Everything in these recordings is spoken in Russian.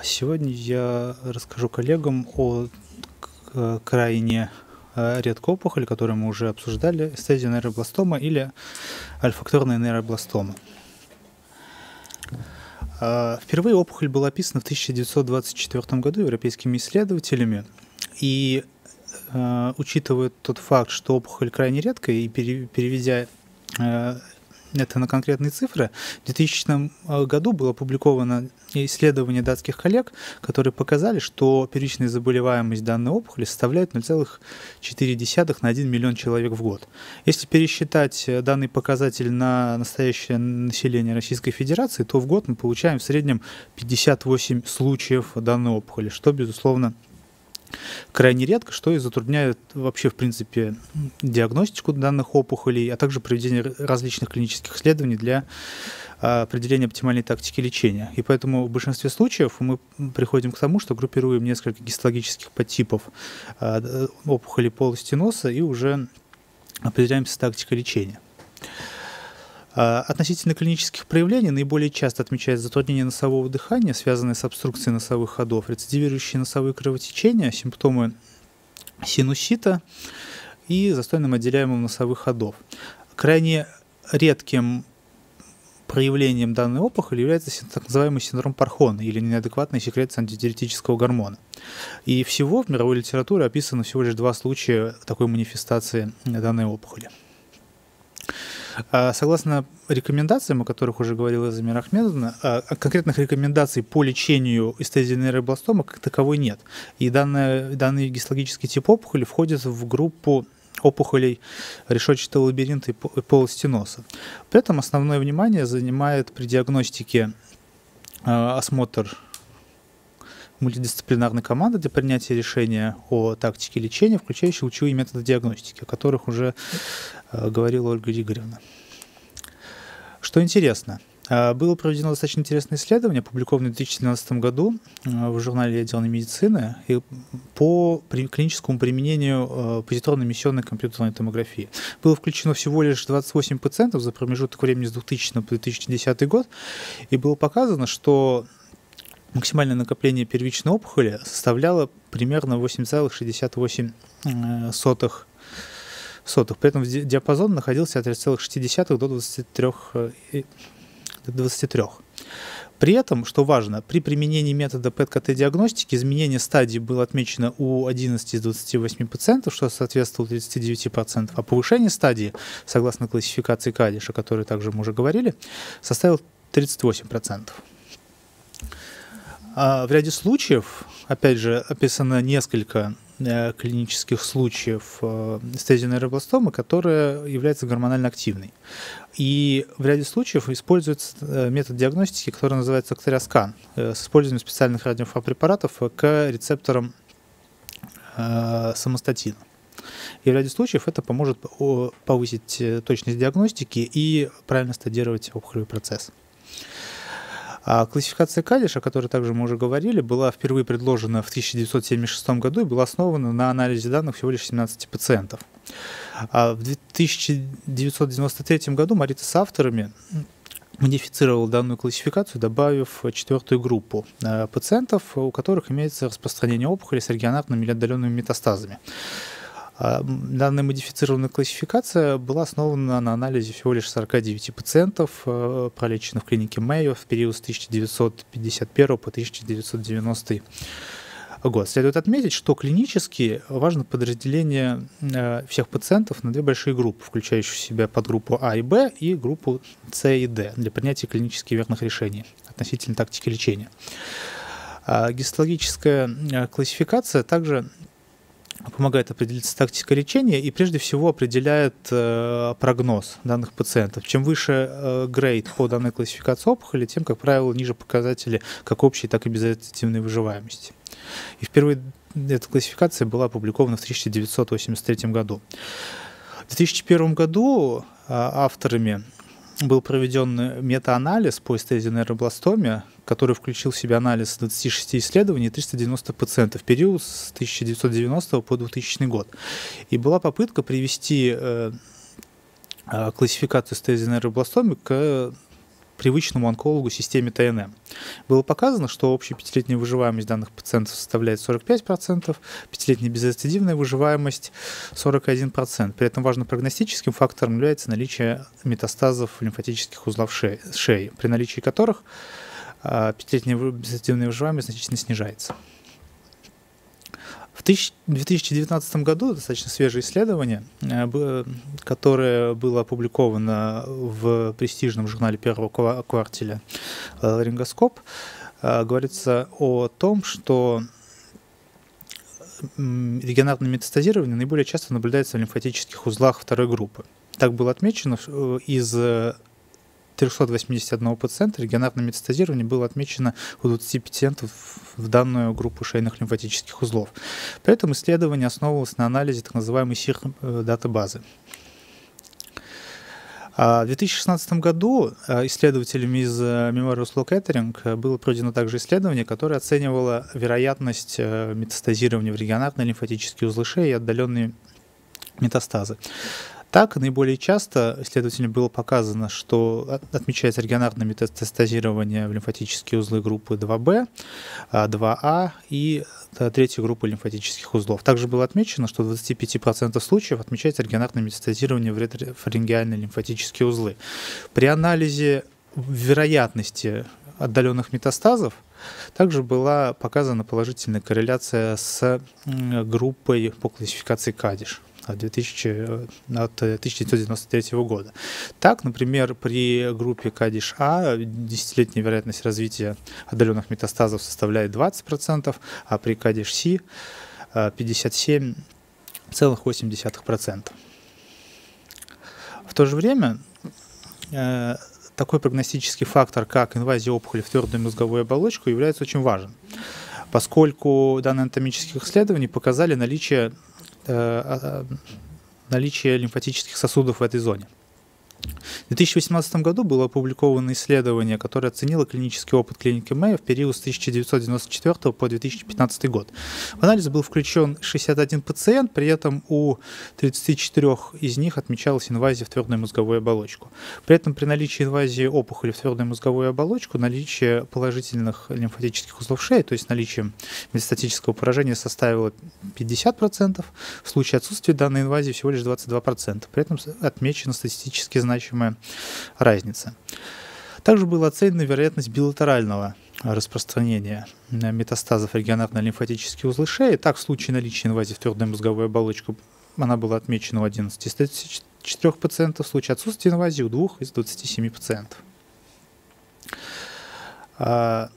Сегодня я расскажу коллегам о крайне редкой опухоли, которую мы уже обсуждали, стадия нейробластома или альфакторная нейробластома. Впервые опухоль была описана в 1924 году европейскими исследователями, и учитывая тот факт, что опухоль крайне редкая, и переведя это на конкретные цифры. В 2000 э, году было опубликовано исследование датских коллег, которые показали, что первичная заболеваемость данной опухоли составляет 0,4 на 1 миллион человек в год. Если пересчитать э, данный показатель на настоящее население Российской Федерации, то в год мы получаем в среднем 58 случаев данной опухоли, что, безусловно, крайне редко, что и затрудняет вообще, в принципе, диагностику данных опухолей, а также проведение различных клинических исследований для а, определения оптимальной тактики лечения. И поэтому в большинстве случаев мы приходим к тому, что группируем несколько гистологических подтипов а, опухолей полости носа и уже определяемся с тактикой лечения. А, относительно клинических проявлений наиболее часто отмечается затруднение носового дыхания, связанное с обструкцией носовых ходов, рецидивирующие носовые кровотечения, симптомы синусита и застойным отделяемым носовых ходов. Крайне редким проявлением данной опухоли является так называемый синдром Пархона или неадекватная секреция антидиуретического гормона. И всего в мировой литературе описано всего лишь два случая такой манифестации данной опухоли. А, согласно рекомендациям, о которых уже говорила Замира Ахмедовна, а, конкретных рекомендаций по лечению эстезии нейробластома как таковой нет. И данный, данный гистологический тип опухоли входит в группу опухолей решетчатого лабиринта и полости носа. При этом основное внимание занимает при диагностике а, осмотр мультидисциплинарной команды для принятия решения о тактике лечения, включающей лучевые методы диагностики, о которых уже э, говорила Ольга Игоревна. Что интересно, э, было проведено достаточно интересное исследование, опубликованное в 2017 году э, в журнале «Отделной медицины» по клиническому применению позитронно-эмиссионной компьютерной томографии. Было включено всего лишь 28 пациентов за промежуток времени с 2000 по 2010 год, и было показано, что максимальное накопление первичной опухоли составляло примерно 8,68 э, сотых. сотых. При этом диапазон находился от 3,6 до 23, 23. Э, при этом, что важно, при применении метода ПЭТ-КТ-диагностики изменение стадии было отмечено у 11 из 28 пациентов, что соответствовало 39%, а повышение стадии, согласно классификации Кадиша, о которой также мы уже говорили, составило 38%. А в ряде случаев, опять же, описано несколько э, клинических случаев э, стезии нейробластомы, которая является гормонально активной. И в ряде случаев используется э, метод диагностики, который называется Octariascan, с использованием специальных радиофабрепаратов к рецепторам самостатина. И в ряде случаев это поможет повысить точность диагностики и правильно стадировать опухолевый процесс. А классификация Кадиш, о которой также мы уже говорили, была впервые предложена в 1976 году и была основана на анализе данных всего лишь 17 пациентов. А в 1993 году Марита с авторами модифицировал данную классификацию, добавив четвертую группу э, пациентов, у которых имеется распространение опухоли с регионарными или отдаленными метастазами. А, данная модифицированная классификация была основана на анализе всего лишь 49 пациентов, э, пролеченных в клинике Мэйо в период с 1951 по 1990 год. Следует отметить, что клинически важно подразделение э, всех пациентов на две большие группы, включающие в себя подгруппу А и Б и группу С и Д для принятия клинически верных решений относительно тактики лечения. А гистологическая э, классификация также помогает определиться тактика лечения и прежде всего определяет э, прогноз данных пациентов. Чем выше э, грейд по данной классификации опухоли, тем, как правило, ниже показатели как общей, так и безответственной выживаемости. И впервые эта классификация была опубликована в 1983 году. В 2001 году э, авторами был проведен метаанализ по эстезии нейробластоме, который включил в себя анализ 26 исследований и 390 пациентов в период с 1990 по 2000 год. И была попытка привести э, э, классификацию эстезии нейробластоме к привычному онкологу системе ТНМ. Было показано, что общая пятилетняя выживаемость данных пациентов составляет 45%, пятилетняя безрецидивная выживаемость 41%. При этом важным прогностическим фактором является наличие метастазов лимфатических узлов шеи, шеи при наличии которых пятилетняя безрецидивная выживаемость значительно снижается. В 2019 году достаточно свежее исследование, э, которое было опубликовано в престижном журнале первого квартиля э, «Ларингоскоп», э, говорится о том, что регионарное метастазирование наиболее часто наблюдается в лимфатических узлах второй группы. Так было отмечено из 381 пациента регионарное метастазирование было отмечено у 20 пациентов в данную группу шейных лимфатических узлов. При этом исследование основывалось на анализе так называемой СИР-датабазы. А в 2016 году э, исследователями из э, Memorial Slow Catering э, было проведено также исследование, которое оценивало вероятность метастазирования в регионарные лимфатические узлы шеи и отдаленные метастазы. Так, наиболее часто исследователям было показано, что отмечается регионарное метастазирование в лимфатические узлы группы 2b, 2а а и третьей группы лимфатических узлов. Также было отмечено, что в 25% случаев отмечается регионарное метастазирование в ретрофарингеальные лимфатические узлы. При анализе вероятности отдаленных метастазов также была показана положительная корреляция с группой по классификации КАДИШ. 2000, от 1993 года. Так, например, при группе КАДИШ-А десятилетняя вероятность развития отдаленных метастазов составляет 20%, а при КАДИШ-Си 57,8%. В то же время э, такой прогностический фактор, как инвазия опухоли в твердую мозговую оболочку, является очень важным, поскольку данные анатомических исследований показали наличие Э, наличие лимфатических сосудов в этой зоне. В 2018 году было опубликовано исследование, которое оценило клинический опыт клиники Мэя в период с 1994 по 2015 год. В анализ был включен 61 пациент, при этом у 34 из них отмечалась инвазия в твердую мозговую оболочку. При этом при наличии инвазии опухоли в твердую мозговую оболочку наличие положительных лимфатических узлов шеи, то есть наличие метастатического поражения составило 50%, в случае отсутствия данной инвазии всего лишь 22%. При этом отмечено статистически значительное значимая разница. Также была оценена вероятность билатерального распространения метастазов регионарно лимфатических узлы шеи. Так, в случае наличия инвазии в твердую мозговую оболочку она была отмечена у 11 из 34 пациентов, в случае отсутствия инвазии у 2 из 27 пациентов. А,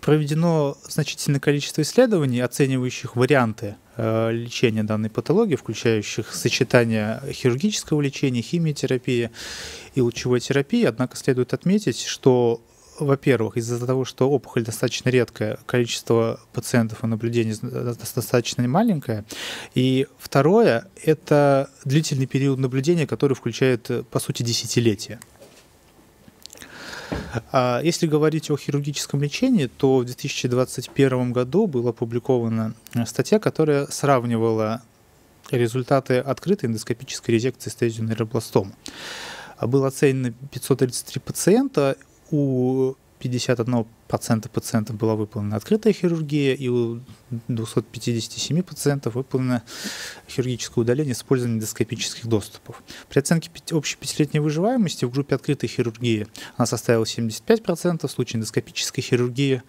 проведено значительное количество исследований, оценивающих варианты э, лечения данной патологии, включающих сочетание хирургического лечения, химиотерапии и лучевой терапии. Однако следует отметить, что во-первых, из-за того, что опухоль достаточно редкая, количество пациентов и наблюдений достаточно маленькое. И второе, это длительный период наблюдения, который включает, по сути, десятилетия. А если говорить о хирургическом лечении, то в 2021 году была опубликована статья, которая сравнивала результаты открытой эндоскопической резекции стезию нейробластома. Было оценено 533 пациента, у 51% пациентов была выполнена открытая хирургия, и у 257 пациентов выполнено хирургическое удаление с использованием эндоскопических доступов. При оценке общей пятилетней выживаемости в группе открытой хирургии она составила 75%, в случае эндоскопической хирургии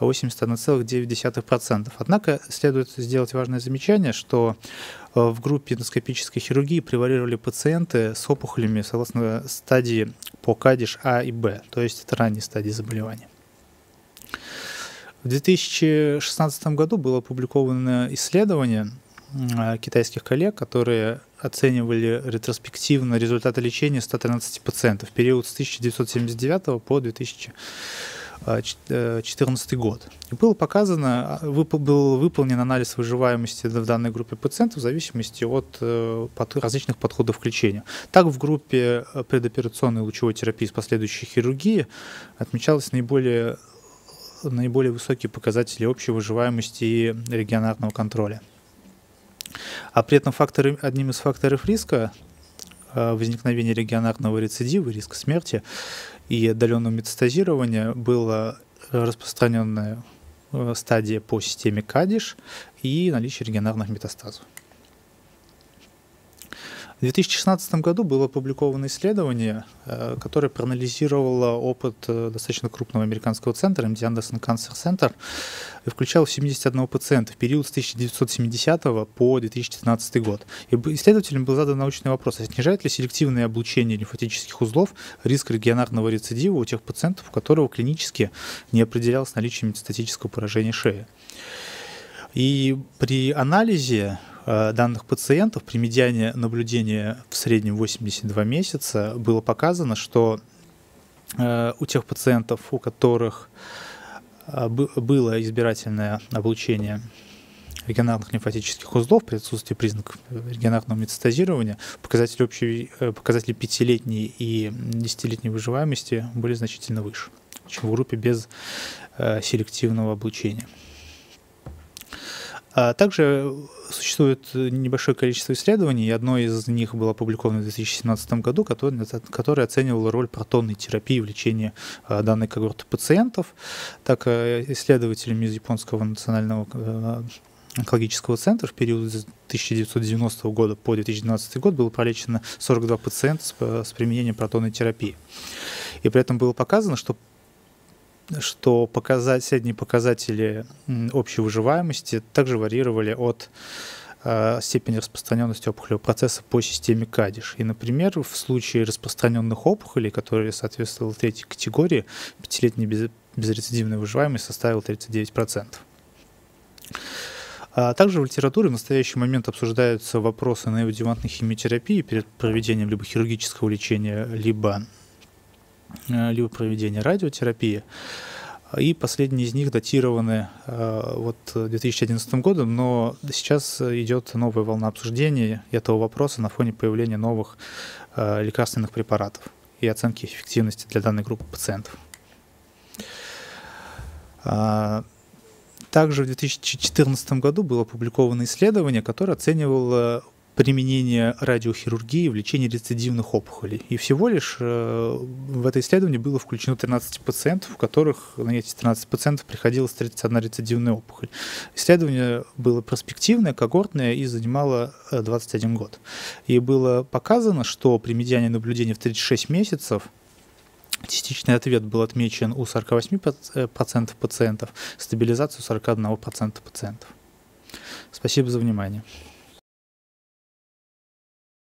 81,9%. Однако следует сделать важное замечание, что в группе эндоскопической хирургии превалировали пациенты с опухолями согласно стадии по КАДИШ А и Б, то есть это ранние стадии заболевания. В 2016 году было опубликовано исследование китайских коллег, которые оценивали ретроспективно результаты лечения 113 пациентов в период с 1979 по 2014 год. И было показано, а, был выполнен анализ выживаемости в данной группе пациентов в зависимости от э, различных подходов к лечению. Так в группе э, предоперационной лучевой терапии с последующей хирургией отмечалось наиболее наиболее высокие показатели общей выживаемости и регионарного контроля. А при этом факторы, одним из факторов риска э, возникновения регионарного рецидива, риска смерти, и отдаленного метастазирования была распространенная э, стадия по системе КАДИШ и наличие регионарных метастазов. В 2016 году было опубликовано исследование, э, которое проанализировало опыт э, достаточно крупного американского центра, MD Anderson Cancer Center, и включал 71 пациента в период с 1970 по 2015 год. И исследователям был задан научный вопрос, а снижает ли селективное облучение лимфатических узлов риск регионарного рецидива у тех пациентов, у которых клинически не определялось наличие метастатического поражения шеи. И при анализе данных пациентов при медиане наблюдения в среднем 82 месяца было показано, что э, у тех пациентов, у которых э, было избирательное облучение регионарных лимфатических узлов при отсутствии признаков регионарного метастазирования, показатели, общей, показатели 5-летней и 10-летней выживаемости были значительно выше, чем в группе без селективного облучения. А также существует небольшое количество исследований, и одно из них было опубликовано в 2017 году, которое, которое оценивало роль протонной терапии в лечении а, данной когорты пациентов. Так, э, исследователями из Японского национального э, онкологического центра в период с 1990 года по 2012 год было пролечено 42 пациента с, с применением протонной терапии. И при этом было показано, что что показать, средние показатели общей выживаемости также варьировали от э, степени распространенности опухолевого процесса по системе КАДИШ. И, например, в случае распространенных опухолей, которые соответствовали третьей категории, пятилетняя без, безрецидивная выживаемость составила 39%. А также в литературе в настоящий момент обсуждаются вопросы неодевантной химиотерапии перед проведением либо хирургического лечения, либо либо проведения радиотерапии. И последние из них датированы э, вот 2011 годом, но сейчас идет новая волна обсуждения этого вопроса на фоне появления новых э, лекарственных препаратов и оценки эффективности для данной группы пациентов. Также в 2014 году было опубликовано исследование, которое оценивало применение радиохирургии в лечении рецидивных опухолей. И всего лишь э, в это исследование было включено 13 пациентов, у которых на эти 13 пациентов приходилось 31 рецидивная опухоль. Исследование было перспективное, когортное и занимало 21 э, год. И было показано, что при медиане наблюдения в 36 месяцев Частичный ответ был отмечен у 48% э, пациентов, стабилизацию 41% пациентов. Спасибо за внимание.